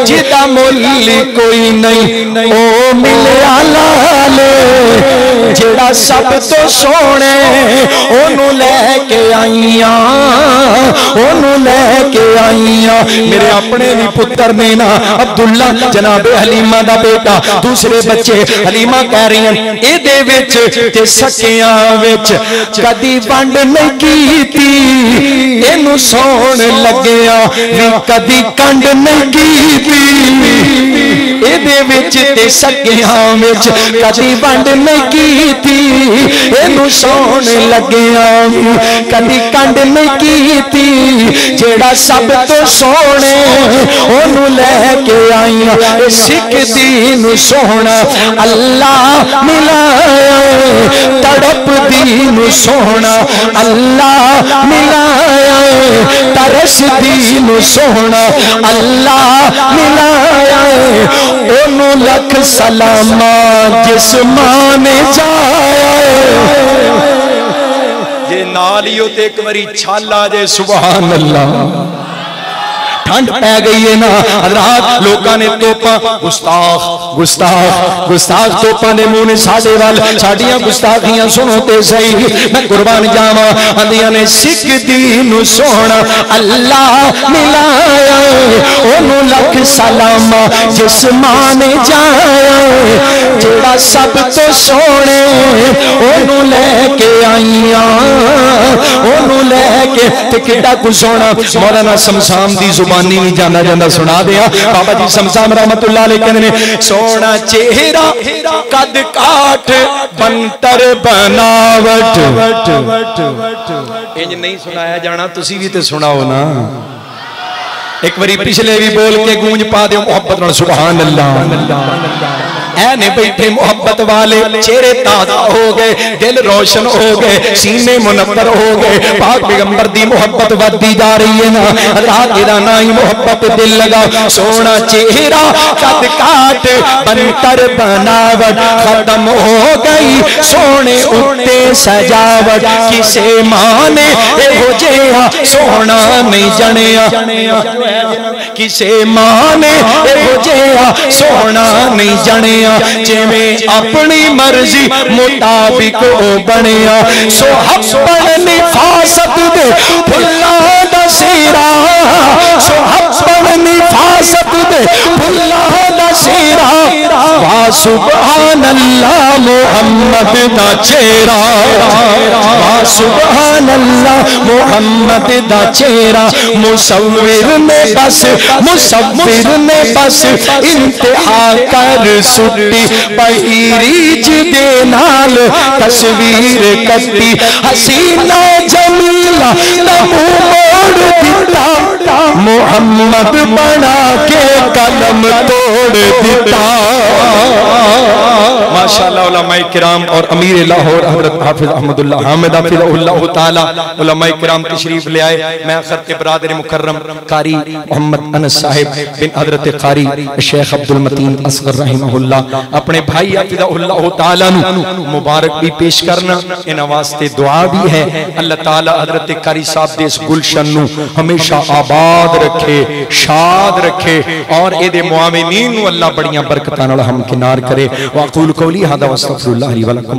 जिदा मुल्ली कोई नहीं, ओ मिलया लाले, जेड़ा सब तो सोने, ओनू लेके आईया, ओनू लेके आईया। मेरे अपने भी पुत्र ने ना अब्दुल्ला, जनाबे हलीमा दा बेटा, दूसरे बच्चे हलीमा कह रही हैं, एदे विच ते सकियाँ कदी वंड नहीं कीती। सौण लग्या, वी कदी कंड नहीं कदी वंड नहीं नहीं कीती। जेड़ा सब तो सोने लेके आईया, ए सिख दीन सोना अल्लाह मिलाया तड़प दीन सोना अल्लाह मिलाया तरस दीन सोना अल्लाह मिलाया ओनू लख सलामा जिस माँ ने जाया जे नाल एक बारी छाल आ जाए सुबह अल्लाह। ठंड पै गई है ना? रात लोगों ने तोपा। गुस्ताख गुस्ताख गुस्ताख तोपा ने मुँह ने साडे वाल साडियाँ गुस्ताखियाँ सुनो ते सही। मैं कुर्बान जावा। आंदियाँ ने सिख दीन सोना अल्लाह मिलाया, ओनू लख सलामा। जिस माँ ने जाया, जेड़ा सब तो सोने ओनू लेके आईया। ओनू लेके ते किड्डा कुछ सोना मौलाना शमशाम दी जुबानी नहीं जाना जाना सुना दिया बाबा जी शमशाम रहमतुल्लाह अलैह कहने सोना चेहरा कद काठ बंतर बनावट इंज नहीं सुनाया जाना तुसी भी तो सुनाओ ना एक बारी पिछले भी बोल के गूंज पा दो मोहब्बत सुबहान अल्लाह ऐने बैठे मोहब्बत वाले, चेहरे ताज़ा हो गए, दिल रोशन हो गए, सीने मुनवर हो गए। पाक पैगंबर दी मोहब्बत बढ़ती जा रही है ना। रात ना ही मोहब्बत दिल लगा सोना चेहरा कद काट, बनकर बनावट खत्म हो गई। सोने उत्ते सजावट किसे माने? हो जेहा सोना नहीं किसे जेहा सोना नहीं जने जिम्मे जिमें अपनी मर्ज़ी मुताबिक बने सो फुल्ला दसेरा सो दे, फुल्ला दसेरा वा सुभान अल्लाह मोहम्मद दा चेहरा। वा सुभान अल्लाह मोहम्मद दा चेहरा। मुसव्विर ने बस, मुसव्विर ने बस, इंतहा कर सुट बहीरीज दे नाल तस्वीर कट्टी। हसीना मोड़ दिता मोहम्मद बना के कलम तोड़ दिता माशाल्लाह और अमीर लाहौर हज़रत हाफिज अहमदुल्ला हामिद उलमाए तशरीफ़ ले आए। मैं खत के बरादर मुकर्रम कारी मोहम्मद अनस साहिब बिन हज़रत कारी शेख अब्दुल मतीन असगर अपने भाई मुबारक भी पेश करना। इन वास्ते दुआ भी है। अल्लाह ताला हज़रत कारी साहब इस गुलशन हमेशा आबाद रखे, शाद रखे और ए मुआमिनीन नु अल्लाह बड़ियाँ बरकतां हम किनार करे। वाकूल कौली हदा वस्तगफिरुल्लाह ली व लकुम